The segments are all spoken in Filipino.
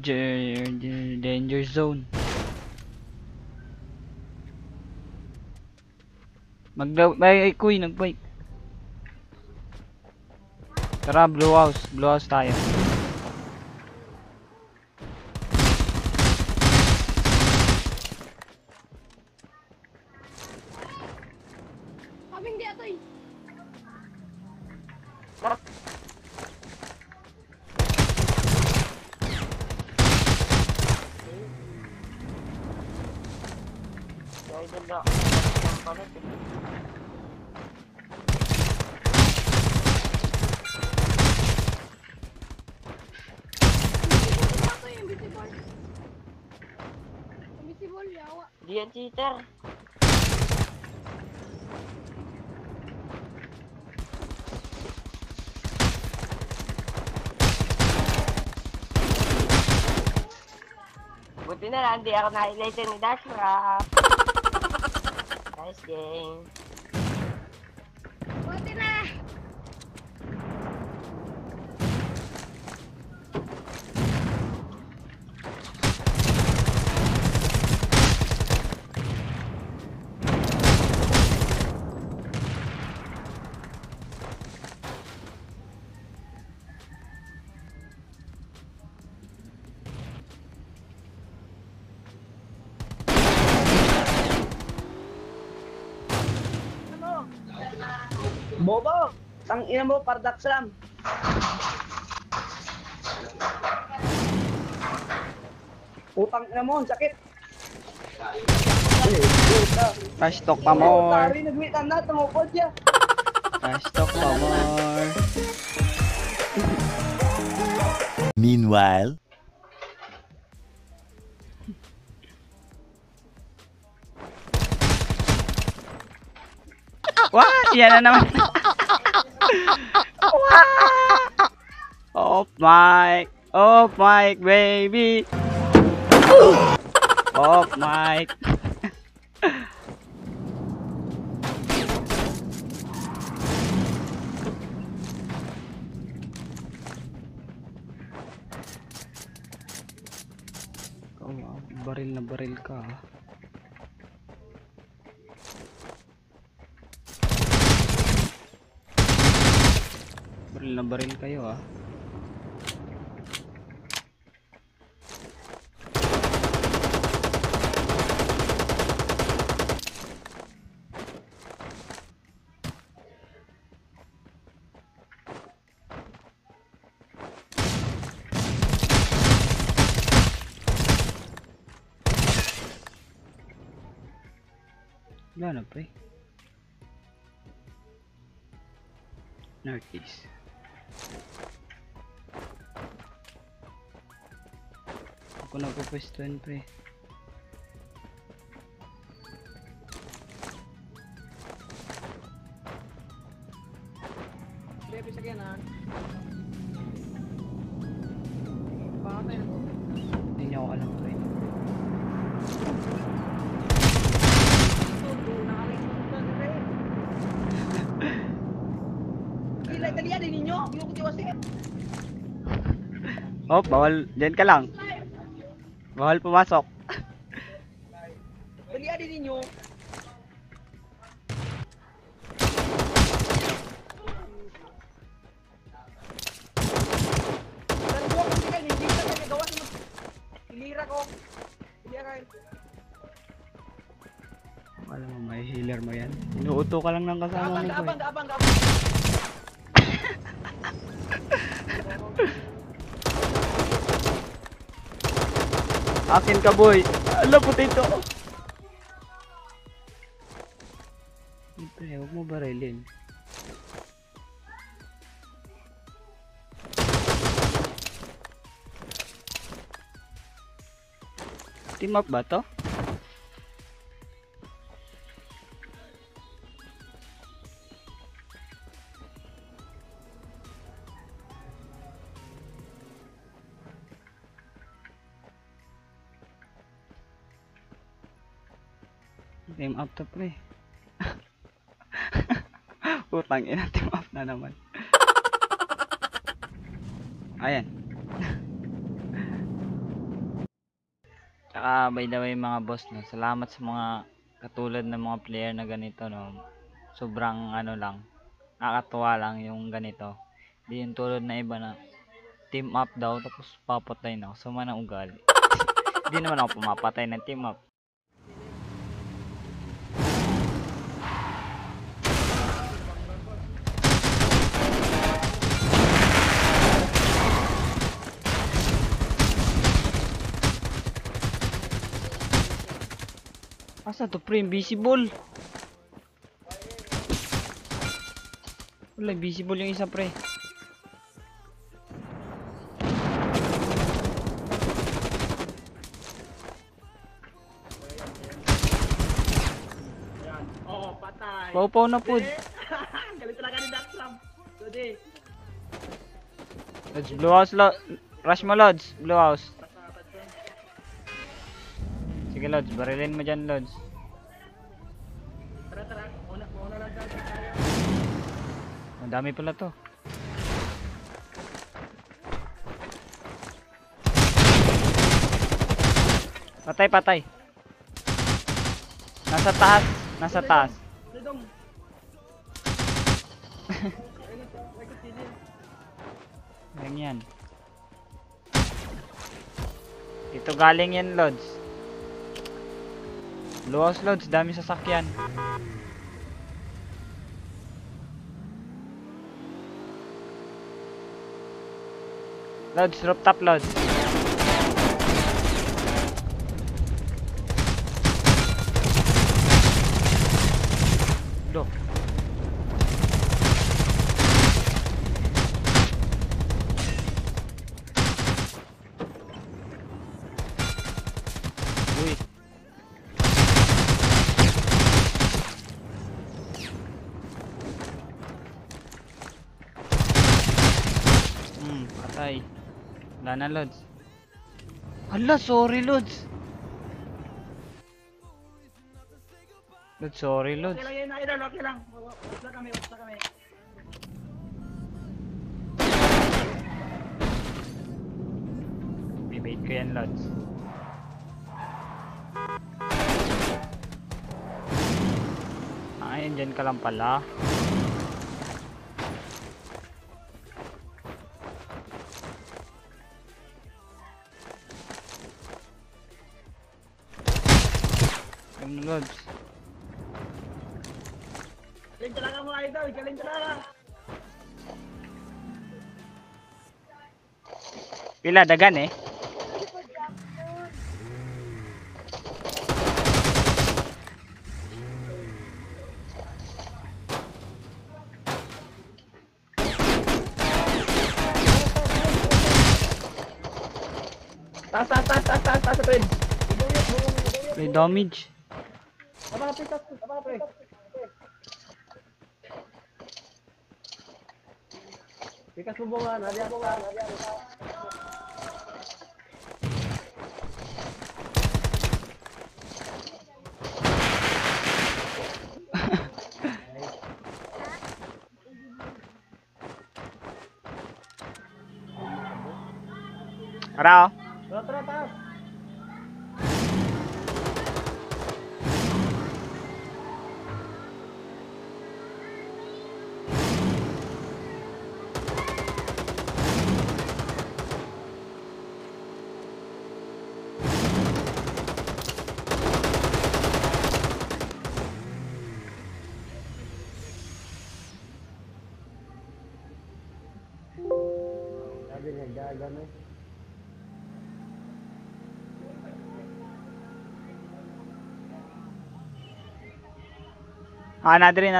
Danger, danger zone. Mag ay, ay kuy nagbike. Tara blue house, blue house tayo. Kaming di atoy. Kaya doon na ang palit. Atoy, invisible. Invisible, yawa. Di yan cheater. Buti na lang, di ako na-highlighted ni Dash. house, girl. Bobo! Tang ina mo, pardax lang. Putang ina mo, sakit. Flash talk pa more. tari, nagwitan na, tungkol siya. Flash talk pa more. Meanwhile, Wah, yan na naman. Off mic. Off mic, baby. Off mic. Oh, wow. baril na baril ka. ah. Baril na baril kayo ah. Wala na pre. Northeast. Ako nagpupwestuhan pre. Lepi sa kyanan. Bakit na Hindi niya ako alam pre. Italian din ninyo. Bilo ko tiwas eh. Oh, bawal. Diyan ka lang. Bawal pumasok. Italian din ninyo. Buwak ko sila, hindi ka kaya gawa sa mga- Ilira ko. Alam mo, may healer mo yan. Inuuto ka lang ng kasama Abang, mo. abang, boy. abang, abang. Akin ka, boy. Ala, potato. Pre, huwag mo barilin. Team up ba to? Team up to pre. Putang ina, team up na naman. Ayan. Tsaka by the way mga boss no, salamat sa mga katulad ng mga player na ganito no. Sobrang ano lang, nakakatuwa lang yung ganito. Hindi yung tulad na iba na team up daw tapos papatay na ako. Sama ng ugali. Hindi naman ako pumapatay ng team up. Asa to pre? Invisible. Wala, invisible yung isa pre. Paupaw na po. Galit talaga ni Dark Ram. Dodi. Lods, blue house, lo Rush mo, Lods. Blue house. Sige, Lods. Barilin mo dyan, Lods. Dami pala to. Patay, patay. Nasa taas. Nasa taas. Kutsili. Yan. Dito galing yan, Lods. House, Lods. Dami sasakyan. Lods, rooftop, Lods. Wala na, Lods. Hala, sorry, Lods. Lods, sorry, Lods. Okay lang idol. Okay lang. Wala kami, wala kami. Bibait ko yan, Lods. Ay, andyan ka lang pala. Ano, Lods? Galing talaga mo, idol. Galing talaga. Pila, dagan eh. Taas, taas, taas, taas, taas, taas, Fred. May damage. Tama, pre, taas, tama, pre. Pikas mo bunga, nadya mo nga, nadya mo nga. Tara oh. Tara, tara, taas. Sabi niya, gagano. Ah, nadiri,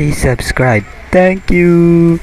Please subscribe. Thank you.